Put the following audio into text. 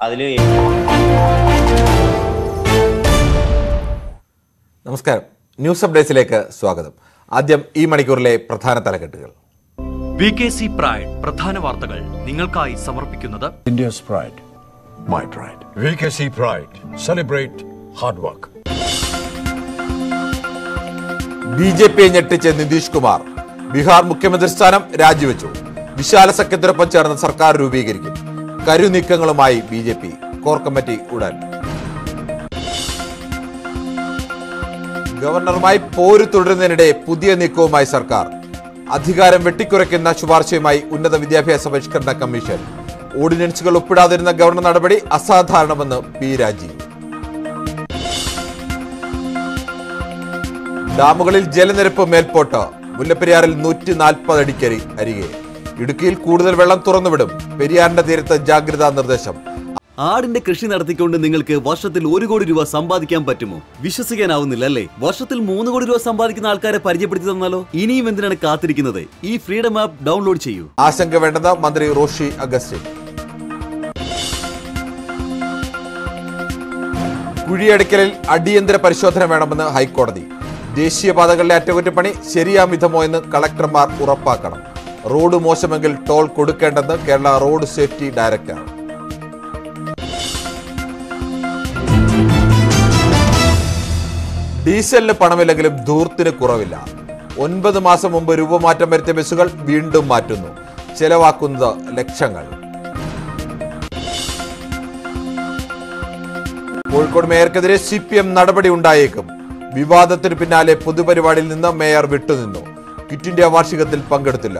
അതിൽ നമസ്കാരം ന്യൂസ് അപ്ഡേറ്റ്സിലേക്ക് സ്വാഗതം ആദ്യം ഈ മണിക്കൂറിലെ പ്രധാന തലക്കെട്ടുകൾ വി കെ സി പ്രൈഡ് പ്രധാന വാർത്തകൾ നിങ്ങൾക്കായി സമർപ്പിക്കുന്നത് India's pride, my pride. VKC Pride. Celebrate hard work. ബി ജെ പിയെ ഞെട്ടിച്ച് നിതീഷ് കുമാർ ബീഹാർ മുഖ്യമന്ത്രി സ്ഥാനം രാജിവെച്ചു വിശാല സഖ്യത്തിനൊപ്പം ചേർന്ന് സർക്കാർ രൂപീകരിക്കും കരുനീക്കങ്ങളുമായി BJP. Core committee ഉടൻ. ഗവർണറുമായി പോര് തുടരുന്നതിനിടെ പുതിയ നീക്കവുമായി സർക്കാർ. അധികാരം വെട്ടിക്കുറയ്ക്കുന്ന ശുപാർശയുമായി ഉന്നത വിദ്യാഭ്യാസ പരിഷ്കരണ കമ്മീഷൻ. ഓർഡിനൻസുകൾ ഒപ്പിടാതിരുന്ന ഗവർണർ നടപടി അസാധാരണമെന്ന് പി രാജീവ് ഡാമുകളിൽ ജലനിരപ്പ് മേൽപോട്ട്. മുല്ലപ്പെരിയാറിൽ നൂറ്റി നാൽപ്പത് അടിക്കരി അരികെ. ഇടുക്കിയിൽ കൂടുതൽ വെള്ളം തുറന്നുവിടും. പെരിയാറിന്റെ തീരത്ത് ജാഗ്രതാ നിർദ്ദേശം. ആടിന്റെ കൃഷി നടത്തിക്കൊണ്ട് നിങ്ങൾക്ക് വർഷത്തിൽ ഒരു കോടി രൂപ സമ്പാദിക്കാൻ പറ്റുമോ? വിശ്വസിക്കാനാവുന്നില്ല അല്ലേ വർഷത്തിൽ മൂന്ന് കോടി രൂപ സമ്പാദിക്കുന്ന ആൾക്കാരെ പരിചയപ്പെടുത്തി തന്നാലോ? ഇനിയും എന്തിനാണ് കാത്തിരിക്കുന്നത്? ഈ ഫ്രീഡം ആപ്പ് ഡൗൺലോഡ് ചെയ്യൂ. ആശങ്ക വേണ്ടത് മന്ത്രി റോഷി അഗസ്റ്റിൻ. കുഴിയടിക്കലിൽ അടിയന്തര പരിശോധന വേണമെന്ന് ഹൈക്കോടതി. ദേശീയപാതകളിലെ അറ്റകുറ്റപ്പണി ശരിയാം വിധമോ എന്ന് കളക്ടർമാർ ഉറപ്പാക്കണം. റോഡ് മോശമെങ്കിൽ ടോൾ കൊടുക്കേണ്ടെന്ന് കേരള റോഡ് സേഫ്റ്റി ഡയറക്ടർ. ഡീസലിന് പണമില്ലെങ്കിലും ധൂർത്തിന് കുറവില്ല. ഒൻപത് മാസം മുമ്പ് രൂപമാറ്റം വരുത്തിയ ബസ്സുകൾ വീണ്ടും മാറ്റുന്നു. ചെലവാക്കുന്നത് ലക്ഷങ്ങൾ. കോഴിക്കോട് മേയർക്കെതിരെ സി പി എം നടപടി ഉണ്ടായേക്കും. വിവാദത്തിന് പിന്നാലെ പൊതുപരിപാടിയിൽ നിന്ന് മേയർ വിട്ടുനിന്നു. ക്വിറ്റ് ഇന്ത്യ വാർഷികത്തിൽ പങ്കെടുത്തില്ല.